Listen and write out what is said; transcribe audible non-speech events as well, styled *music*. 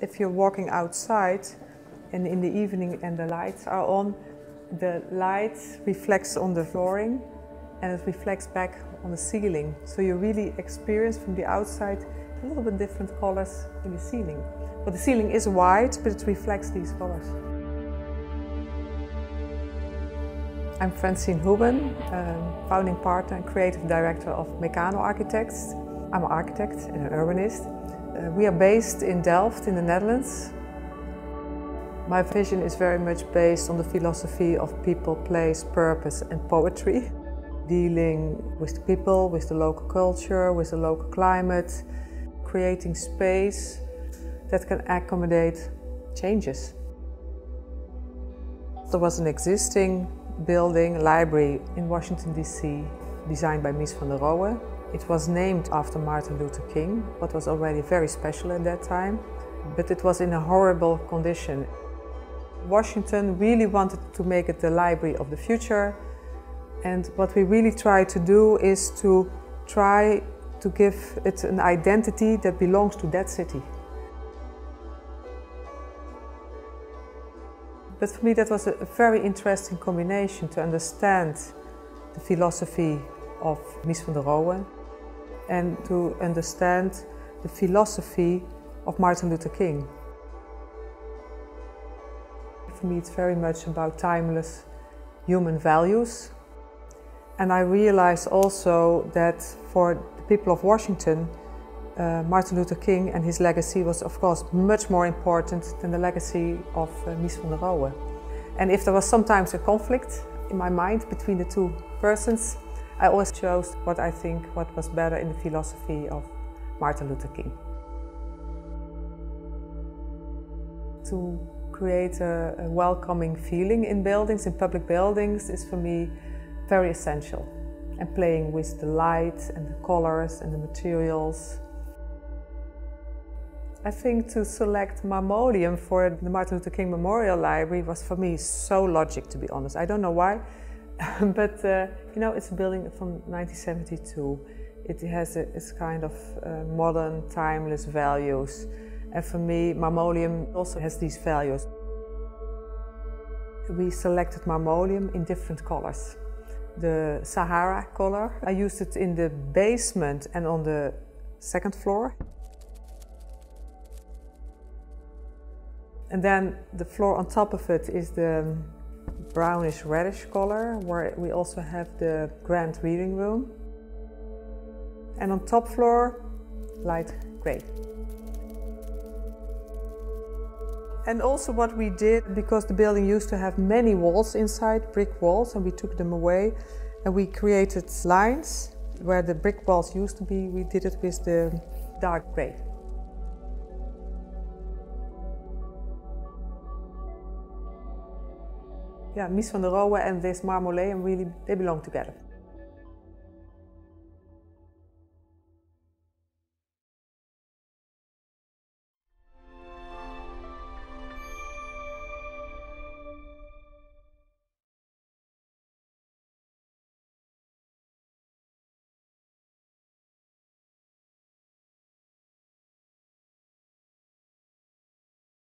If you're walking outside and in the evening and the lights are on, the light reflects on the flooring and it reflects back on the ceiling. So you really experience from the outside a little bit different colors in the ceiling. But the ceiling is white, but it reflects these colors. I'm Francine Houben, um, founding partner and creative director of Mecanoo Architects. I'm an architect and an urbanist. Uh, we are based in Delft in the Netherlands. My vision is very much based on the philosophy of people, place, purpose and poetry. Dealing with the people, with the local culture, with the local climate, creating space that can accommodate changes. There was an existing building, library in Washington DC, designed by Mies van der Rohe. It was named after Martin Luther King, what was already very special at that time, but it was in a horrible condition. Washington really wanted to make it the library of the future, and what we really try to do is to try to give it an identity that belongs to that city. But for me that was a very interesting combination to understand the philosophy of Mies van der Rohe and to understand the philosophy of Martin Luther King. For me it's very much about timeless human values and I realized also that for the people of Washington uh, Martin Luther King and his legacy was of course much more important than the legacy of uh, Mies van der Rohe. And if there was sometimes a conflict in my mind between the two persons, I always chose what I think what was better in the philosophy of Martin Luther King. To create a, a welcoming feeling in buildings, in public buildings, is for me very essential. And playing with the light and the colors and the materials I think to select Marmoleum for the Martin Luther King Memorial Library was for me so logic, to be honest. I don't know why, *laughs* but uh, you know, it's a building from 1972. It has a, its kind of uh, modern, timeless values. And for me, Marmoleum also has these values. We selected Marmoleum in different colors. The Sahara color, I used it in the basement and on the second floor. And then the floor on top of it is the brownish reddish color where we also have the grand reading room. And on top floor, light gray. And also what we did, because the building used to have many walls inside, brick walls, and we took them away and we created lines where the brick walls used to be, we did it with the dark gray. Yeah, Mies van der Rohe and this Marmoleum really, they belong together.